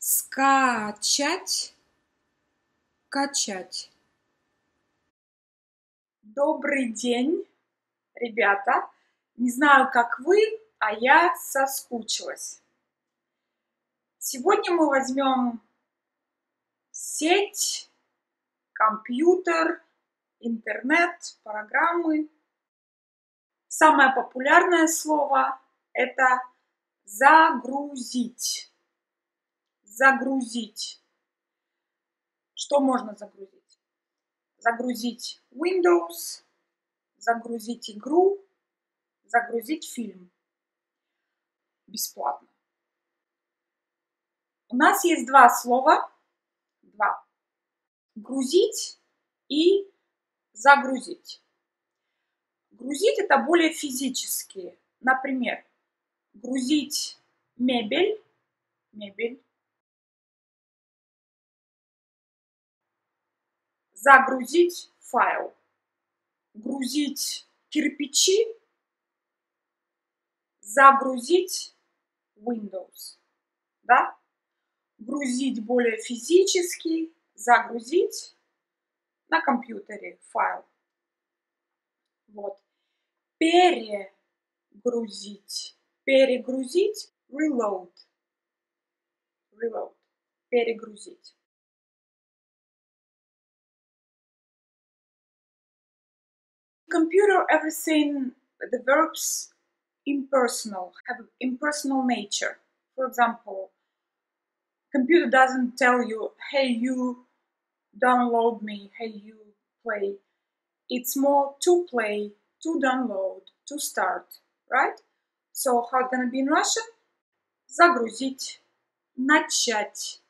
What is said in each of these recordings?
скачать, качать. Добрый день, ребята. Не знаю, как вы, а я соскучилась. Сегодня мы возьмем сеть, компьютер, интернет, программы. Самое популярное слово – это загрузить загрузить. Что можно загрузить? Загрузить Windows, загрузить игру, загрузить фильм. Бесплатно. У нас есть два слова. Два. Грузить и загрузить. Грузить это более физические. Например, грузить мебель, мебель, загрузить файл, грузить кирпичи, загрузить Windows, да? Грузить более физически, загрузить на компьютере файл. Вот. Перегрузить. Перегрузить. Reload. Reload. Перегрузить. computer everything the verbs impersonal have impersonal nature for example computer doesn't tell you hey you download me hey you play it's more to play to download to start right so how it's gonna be in russian загрузить начать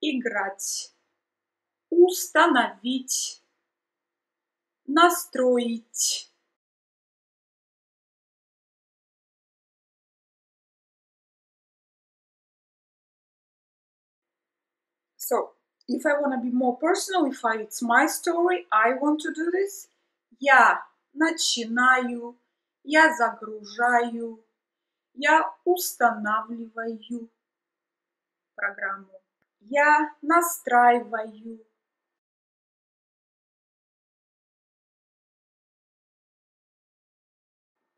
играть установить настроить. So, if I want to be more personal, if I, it's my story, I want to do this, я начинаю, я загружаю, я устанавливаю программу, я настраиваю,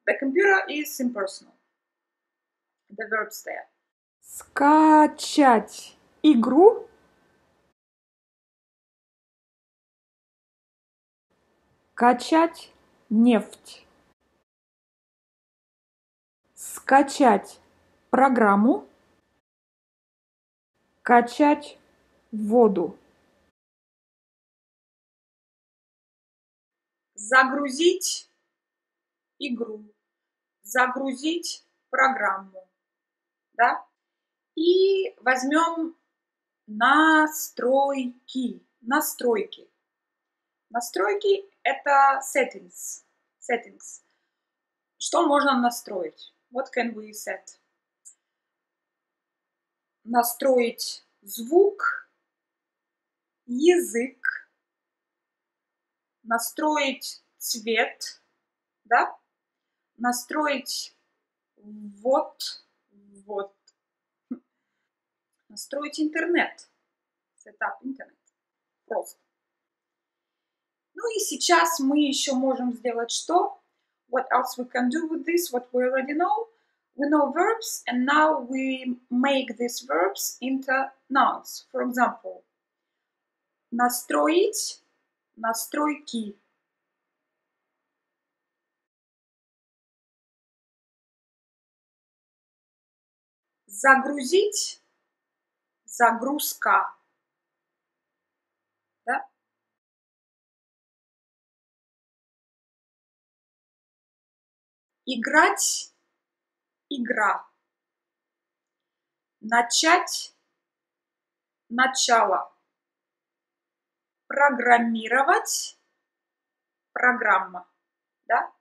The computer is impersonal. The verbs there. Скачать игру. Качать нефть. Скачать программу. Качать воду. Загрузить игру загрузить программу, да, и возьмем настройки, настройки. Настройки – это settings, settings. Что можно настроить? What can we set? Настроить звук, язык, настроить цвет, да, настроить вот, вот, настроить интернет, setup интернет, просто. Ну и сейчас мы еще можем сделать что? What else we can do with this? What we already know? We know verbs and now we make these verbs into nouns. For example, настроить, настройки, загрузить, загрузка. Да? Играть, игра. Начать, начало. Программировать, программа. Да?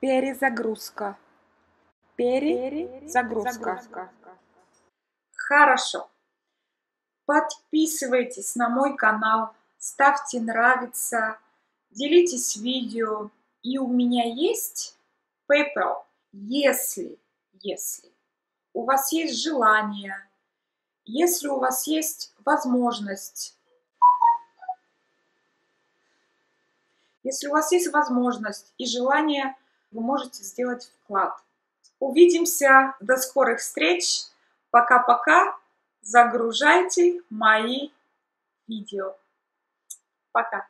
Перезагрузка. Перезагрузка. Хорошо. Подписывайтесь на мой канал, ставьте нравится, делитесь видео. И у меня есть PayPal. Если, если у вас есть желание, если у вас есть возможность, если у вас есть возможность и желание, вы можете сделать вклад. Увидимся. До скорых встреч. Пока-пока. Загружайте мои видео. Пока.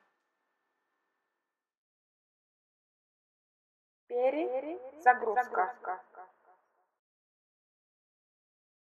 Перезагрузка.